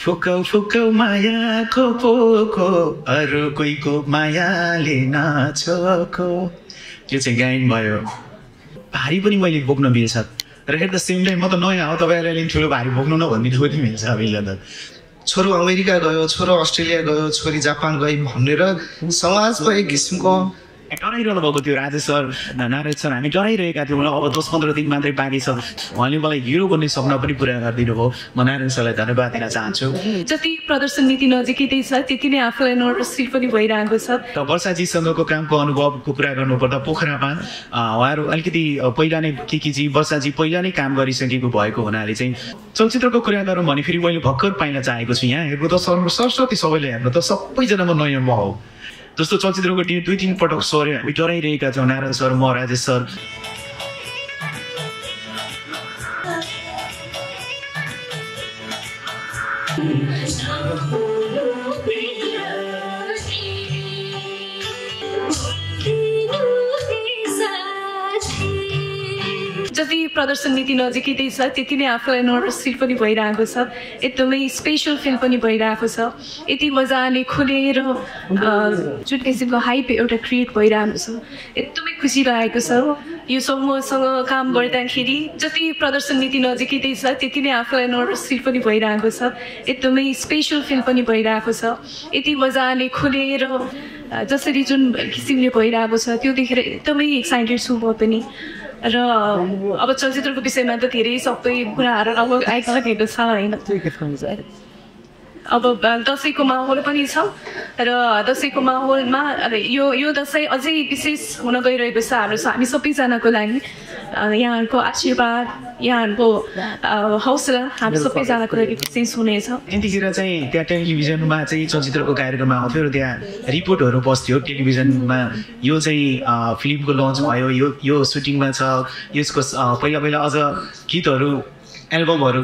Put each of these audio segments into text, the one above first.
फुकौ फुकौ मायाको पोको अरू कोहीको मायाले नाचोको त्यो चाहिँ गायन भयो। भारी पनि मैले बोक्न मिल्छ। र एट द सेम टाइम म त नयाँ हो तपाईँहरूलाई अलिक ठुलो भारी बोक्नु न भनिदिनु पनि मिल्छ अभिले त। छोरो अमेरिका गयो छोरो अस्ट्रेलिया गयो छोरी जापान गयो भनेर समाजको एक किसिमको डराइरहनु भएको थियो राजेश सर नारायण सर हामी डराइरहेका थियौँ अब दस पन्ध्र दिन मात्रै बाँकी छ उहाँले मलाई हिरो बन्ने सपना पनि पुरा गरिदिनु भयो म नारायण सरलाई धन्यवाद दिन चाहन्छु जति प्रदर्शन नीति नजिकै छ त्यति नै आफूलाई नर्भस फिल पनि भइरहेको छ त वर्षाजीसँगको कामको अनुभवको कुरा गर्नुपर्दा पोखरामा उहाँहरू अलिकति पहिला नै के केजी वर्षाजी पहिला नै काम गरिसकेको भएको हुनाले चाहिँ चलचित्रको कुरा गरौँ भने फेरि मैले भर्खर पाइन चाहेको छु यहाँ हेर्नु त सरस्वती सबैले हेर्नु त सबैजनामा नयाँ म हो जस्तो चलचित्रको दुई तिन पटक सर हामी डराइरहेका छौँ नारायण सर म राजेश सर। जति प्रदर्शन नीति नजिकै छ त्यति नै आफूलाई नर्भस फिल पनि भइरहेको छ एकदमै स्पेसल फिल पनि भइरहेको छ। यति मजाले खुलेर जुन किसिमको हाइप एउटा क्रिएट भइरहेको छ एकदमै खुसी लागेको छ यो समूहसँग काम गर्दाखेरि जति प्रदर्शन नीति नजिकै छ त्यति नै आफूलाई नर्भस फिल पनि भइरहेको छ एकदमै स्पेसल फिल पनि भइरहेको छ। यति मजाले खुलेर जसरी जुन किसिमले भइरहेको छ त्यो देखेर एकदमै एक्साइटेड छु म पनि। र अब चलचित्रको विषयमा त धेरै सबै कुराहरू अब आइसकेको छ होइन। अब दसैँको माहौल पनि छ र दसैँको माहौलमा यो यो दसैँ अझै विशेष हुन गइरहेको छ हाम्रो हामी सबैजनाको लागि। यहाँहरूको आशीर्वाद यहाँहरूको हौसला हामी सबैजनाको लागि विशेष हुनेछ। त्यतिखेर चाहिँ त्यहाँ टेलिभिजनमा चाहिँ चलचित्रको कार्यक्रम आउँथ्यो र त्यहाँ रिपोर्टहरू बस्थ्यो। टेलिभिजनमा यो चाहिँ फिल्मको लन्च भयो यो यो सुटिङमा छ। यसको पहिला पहिला अझ गीतहरू एल्बमहरू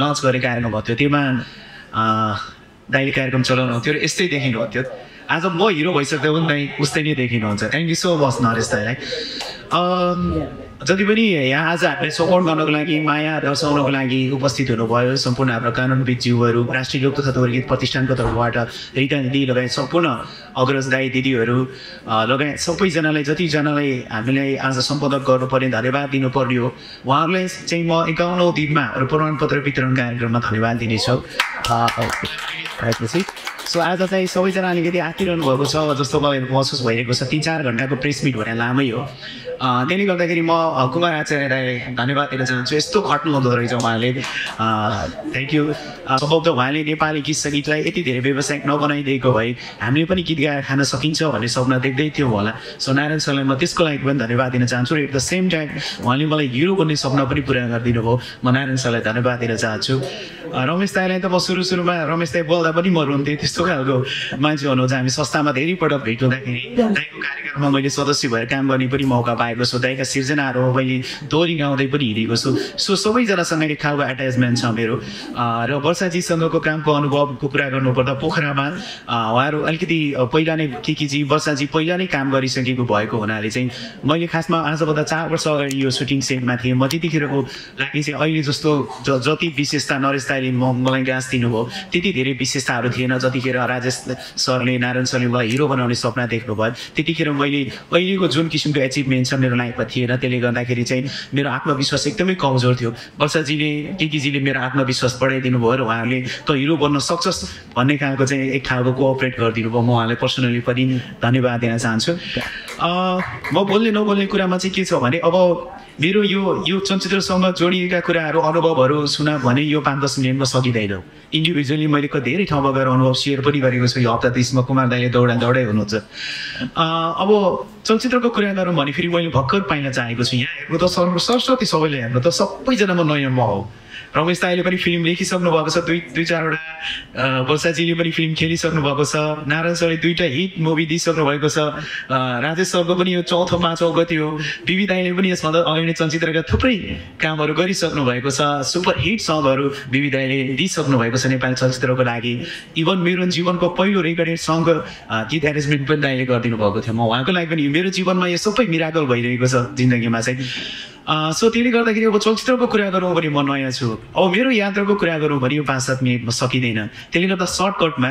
लन्च गरेको कार्यक्रम भएको थियो। त्योमा दाइले कार्यक्रम चलाउनुहुन्थ्यो र यस्तै देखिनुहुन्थ्यो आज म हिरो भइसक्दा पनि दाइ उस्तै नै देखिनुहुन्छ thank you so much Naresh दाइलाई जति पनि यहाँ आज हामीले सपोर्ट गर्नको लागि माया दर्शाउनको लागि उपस्थित हुनुभयो सम्पूर्ण हाम्रो कानुनविद जीवहरू राष्ट्रिय लोक तथा वर्गीय प्रतिष्ठानको तर्फबाट रिता दिदी लगायत सम्पूर्ण अग्रज दाई दिदीहरू लगायत सबैजनालाई जतिजनालाई हामीलाई आज सम्पादक गर्नुपर्ने धन्यवाद दिनुपर्ने हो उहाँहरूलाई चाहिँ म एकाउन्नौ दिनमा प्रमाणपत्र वितरण कार्यक्रममा धन्यवाद दिनेछु सो आज चाहिँ सबैजना अलिकति आँटिरहनु भएको छ। जस्तो मलाई महसुस भइरहेको छ तिन चार घन्टाको प्रेस मिट भने लामै हो। त्यसले गर्दाखेरि म कुमार आचार्यलाई धन्यवाद दिन चाहन्छु। यस्तो घट्नु हुँदो रहेछ उहाँले। थ्याङ्क यू सम्भवतः उहाँले नेपाली गीत सङ्गीतलाई यति धेरै व्यवसायिक नबनाइदिएको भए हामीले पनि गीत गाएर खान सकिन्छ भन्ने सपना देख्दै थियौँ होला। सो नारायण सरलाई म त्यसको लागि पनि धन्यवाद दिन चाहन्छु र एट द सेम टाइम उहाँले मलाई हिरो बन्ने सपना पनि पुरा गरिदिनु भयो म नारायण सरलाई धन्यवाद दिन चाहन्छु रमेश दाईलाई त म सुरु सुरुमा रमेश दाई बोल्दा पनि म रुन्थेँ त्यस्तो खालको मान्छे हुनुहुन्छ। हामी संस्थामा धेरै पटक भेट हुँदाखेरि कार्यक्रममा मैले सदस्य भएर काम गर्ने पनि मौका पाएको छु। दाईका सिर्जनाहरू मैले दोहोरी गाउँदै पनि हिँडेको छु। सो सबैजनासँग एक खालको एट्याचमेन्ट छ मेरो। र वर्षाजीसँगको कामको अनुभवको कुरा गर्नुपर्दा पोखरामा उहाँहरू अलिकति पहिला नै के केजी वर्षाजी पहिला नै काम गरिसकेको भएको हुनाले चाहिँ मैले खासमा आजभन्दा चार वर्ष अगाडि यो सुटिङ सेटमा थिएँ। म त्यतिखेरको लागि चाहिँ अहिले जस्तो जति विशेषता नरेश दाईले मलाई गाँस दिनुभयो त्यति धेरै विशेषताहरू थिएन। जतिखेर राजेश सरले नारायण सरले मलाई हिरो बनाउने सपना देख्नुभयो त्यतिखेर मैले अहिलेको जुन किसिमको एचिभमेन्ट छ मेरो लाइफमा थिएन। त्यसले गर्दाखेरि चाहिँ मेरो आत्मविश्वास एकदमै कमजोर थियो। वर्षाजीले केकेजीले मेरो आत्मविश्वास बढाइदिनु भयो र उहाँहरूले त हिरो बन्न सक्छस् भन्ने खालको चाहिँ एक खालको कोअपरेट गरिदिनु भयो। म उहाँलाई पर्सनली पनि धन्यवाद दिन चाहन्छु। म बोल्ने नबोल्ने कुरामा चाहिँ के छ भने अब मेरो यो यो चलचित्रसँग जोडिएका कुराहरू अनुभवहरू सुना भने यो पाँच दस मिनटमा सकिँदैन इन्डिभिजुअली मैले धेरै ठाउँमा गएर अनुभव सेयर पनि गरेको छु यो हप्ता तिसमा कुमार दाइले दौडा दौडै हुनुहुन्छ अब चलचित्रको कुरा गरौँ भने फेरि मैले भर्खर पाइन चाहेको छु यहाँ हेर्नु त सरस्वती सबैले हेर्नु त सबैजनामा नयाँ म हो रमेश दाईले पनि फिल्म लेखिसक्नु भएको छ दुई दुई चारवटा वर्षाजीले पनि फिल्म खेलिसक्नु भएको छ। नारायण सरले दुईवटा हिट मुभी दिइसक्नु भएको छ। राजेश सरको पनि यो चौथो पाँचौँ गति हो। बिबी दाईले पनि यसभन्दा अगाडि चलचित्रका थुप्रै कामहरू गरिसक्नु भएको छ। सुपर हिट सङ्गहरू बिबी दाईले दिइसक्नु भएको छ नेपाली चलचित्रको लागि। इभन मेरो जीवनको पहिलो रेकर्डेड सङ्ग गीत एरेन्जमेन्ट पनि दाईले गरिदिनु भएको थियो। म उहाँको लागि पनि मेरो जीवनमा यो सबै मिराकल भइरहेको छ जिन्दगीमा चाहिँ। सो त्यसले गर्दाखेरि अब चलचित्रको कुरा गरौँ भने म नयाँ छु। अब मेरो यात्राको कुरा गरौँ भने यो पाँच सात मिनटमा सकिँदैन। त्यसले गर्दा सर्टकटमा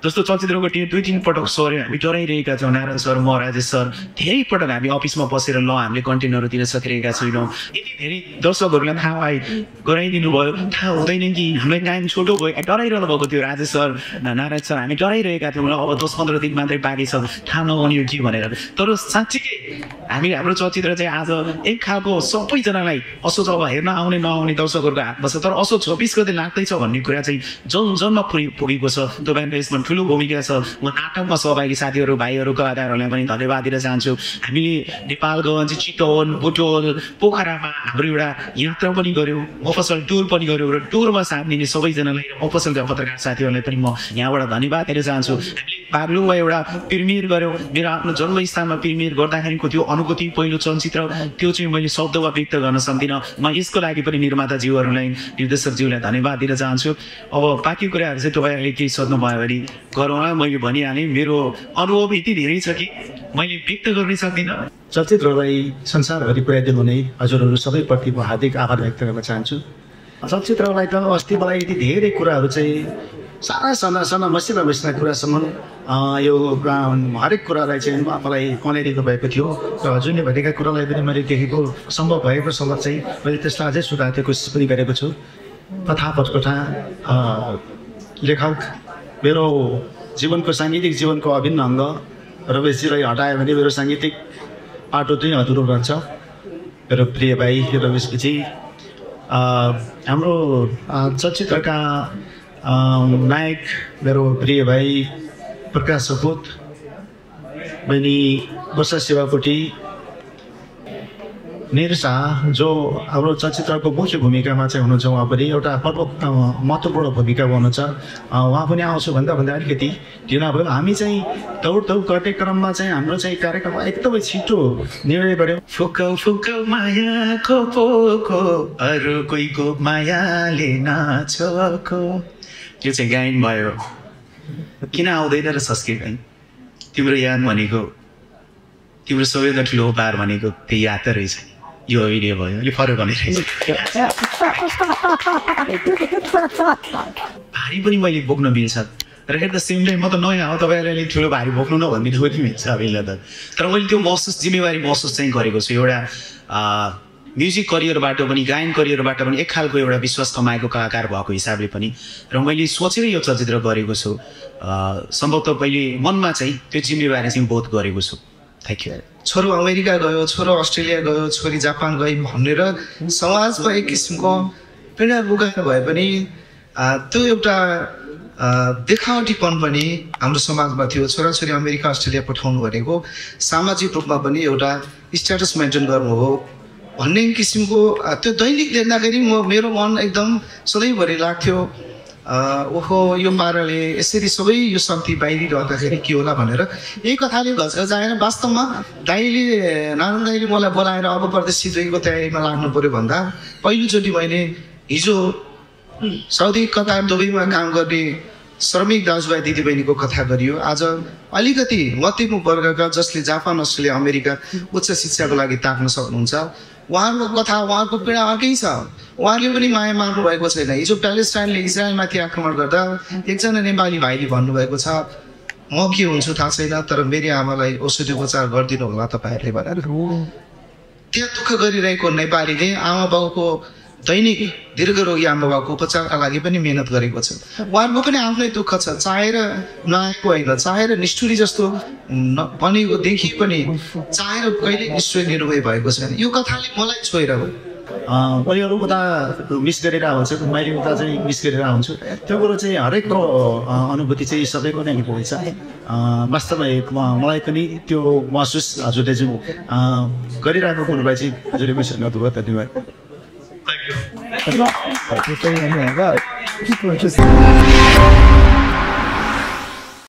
जस्तो चलचित्रको टिम दुई तिन पटक सर हामी डराइरहेका छौँ। नारायण सर म राजेश सर धेरै पटक हामी अफिसमा बसेर ल हामीले कन्टेन्टहरू दिन सकिरहेका छैनौँ। यति धेरै दर्शकहरूलाई थाहा आइ गराइदिनु भयो थाहा हुँदैन कि हामीलाई टाइम छोटो भयो डराइरहनु भएको थियो राजेश सर नारायण सर। हामी डराइरहेका थियौँ अब दस पन्ध्र दिन मात्रै बाँकी छ। थाहा नहुने हो कि भनेर। तर साँच्चीकै हामी हाम्रो चलचित्र चाहिँ आज एक खालको सबैजनालाई असोज अब हेर्न आउने नआउने दर्शकहरूको हातमा छ। तर असोज छब्बिस गते लाग्दैछ भन्ने कुरा चाहिँ जन जनमा पुगि पुगेको छ। तपाईँको यसमा ठुलो भूमिका छ। म नाटकमा सहभागी साथीहरू भाइहरू कलाकारहरूलाई पनि धन्यवाद दिन चाहन्छु। हामीले नेपालगञ्ज चितवन बुटोल पोखरामा हाम्रो एउटा यात्रा पनि गऱ्यौँ। मफसल टुर पनि गऱ्यौँ र टुरमा साथ दिने सबैजनालाई मफसलका पत्रकार साथीहरूलाई पनि म यहाँबाट धन्यवाद दिन चाहन्छु। हामीले बाग्लुङमा एउटा प्रिमियर गऱ्यौँ। मेरो आफ्नो जन्मस्थानमा प्रिमियर गर्दाखेरिको त्यो अनुभूति पहिलो चलचित्र त्यो चाहिँ मैले शब्दमा व्यक्त गर्न सक्दिनँ। म यसको लागि पनि निर्माताज्यूहरूलाई निर्देशकज्यूलाई धन्यवाद दिन चाहन्छु। अब बाँकी कुराहरू चाहिँ तपाईँहरूले केही सोध्नुभयो भने गरौँला मैले भनिहालेँ। मेरो अनुभव यति धेरै छ कि मैले व्यक्त गर्नै सक्दिनँ। चलचित्रलाई संसारभरि पुर्याइदिनु हुने हजुरहरू सबैप्रति म हार्दिक आभार व्यक्त गर्न चाहन्छु। चलचित्रलाई त अस्ति मलाई यति धेरै कुराहरू चाहिँ साना साना साना मसिना मसिना कुरासम्म यो हरेक कुरालाई चाहिँ मलाई कनेरिएको भएको थियो र हजुरले भनेका कुरालाई पनि मैले देखेको सम्भव भएकोसम्म चाहिँ मैले त्यसलाई अझै सुधार्ने कोसिस पनि गरेको छु। कथा पटकथा लेखक मेरो जीवनको साङ्गीतिक जीवनको अभिन्न अङ्ग रमेशजीलाई हटायो भने मेरो साङ्गीतिक पाटो चाहिँ अधुरो रहन्छ। मेरो प्रिय भाइ रमेशजी हाम्रो चलचित्रका नायक मेरो प्रिय भाइ प्रकाश सपुत बहिनी वर्षा सेवाकोटी निर शाह जो हाम्रो चलचित्रको मुख्य भूमिकामा चाहिँ हुनुहुन्छ उहाँ पनि एउटा प्रमुख महत्त्वपूर्ण भूमिका गर्नुहुन्छ उहाँ पनि आउँछु भन्दा भन्दा अलिकति ढिला भयो हामी चाहिँ दौड दौड गर्ने क्रममा चाहिँ हाम्रो चाहिँ कार्यक्रम एकदमै छिटो निर्णय गऱ्यौँ मायाको पोको अरू कोहीको मायाले नाचको त्यो चाहिँ गायन भयो। किन आउँदैन र संस्कृत तिम्रो याद भनेको तिम्रो सबैभन्दा ठुलो उपहार भनेको त्यही याद त रहेछ यो अहिले भयो यो फरक हुने रहेछ। भारी पनि मैले बोक्न मिल्छ। र हेर्दा सिमले म त नयाँ हो तपाईँहरूले अलिक ठुलो भारी बोक्नु न भनिदिनु पनि मिल्छ अभिलाई त तर मैले त्यो महसुस जिम्मेवारी महसुस चाहिँ गरेको छु। एउटा म्युजिक करियरबाट पनि गायन करियरबाट पनि एक खालको एउटा विश्वास कमाएको कलाकार भएको हिसाबले पनि र मैले सोचेर यो चलचित्र गरेको छु। सम्भवतः पहिले मनमा चाहिँ त्यो जिम्मेवारी चाहिँ बोध गरेको छु। थ्याङ्क यू छोरो अमेरिका गयो छोरो अस्ट्रेलिया गयो छोरी जापान गयो भनेर समाजमा एक किसिमको पीडा बुगाएर भए पनि त्यो एउटा देखावटीपन पनि हाम्रो समाजमा थियो। छोराछोरी अमेरिका अस्ट्रेलिया पठाउनु भनेको सामाजिक रूपमा पनि एउटा स्ट्याटस मेन्टेन गर्नु हो। भन्ने किसिमको त्यो दैनिक देख्दाखेरि म मेरो मन एकदम सधैँभरि लाग्थ्यो। ओहो यो पाराले यसरी सबै यो शक्ति बाहिरिरहँदाखेरि के होला भनेर। यही कथाले जाएर वास्तवमा दाईले नारायण दाईले मलाई बोलाएर अब प्रदेश दुईको तयारीमा लाग्नु पऱ्यो भन्दा पहिलोचोटि मैले हिजो साउदी कतार दुबईमा काम गर्ने श्रमिक दाजुभाइ दिदीबहिनीको कथा गरियो। आज अलिकति मध्यम वर्गका जसले जापान अस्ट्रेलिया अमेरिका उच्च शिक्षाको लागि ताक्न सक्नुहुन्छ। उहाँको कथा उहाँको पीडा अर्कै छ। उहाँले पनि माया मार्नु भएको छैन। हिजो प्यालेस्टाइनले इजरायलमाथि आक्रमण गर्दा एकजना नेपाली भाइले भन्नुभएको छ म के हुन्छु थाहा छैन तर मेरो आमालाई औषधि उपचार गरिदिनु होला तपाईँहरूले भनेर। त्यहाँ दुःख गरिरहेको नेपालीले आमा बाउको दैनिक दीर्घरोगी आमा बाउको उपचारका लागि पनि मिहिनेत गरेको छ। उहाँहरूको पनि आफ्नै दुःख छ। चाहेर नआएको होइन चाहेर निष्ठुरी जस्तो बनेको देखि पनि चाहेर कहिले निष्ठुरी निर्भय भएको छैन। यो कथाले मलाई छोएर हो। अरू उता मिस गरेर आउँछु मैले उता चाहिँ मिस गरेर आउँछु। त्यो कुरो चाहिँ हरेकको अनुभूति चाहिँ सबैको नै हुन्छ। वास्तवमा मलाई पनि त्यो महसुस हजुरले चाहिँ गरिरहेको कुरोलाई चाहिँ हजुरले मिस गर्नुभयो धन्यवाद। That's people are just.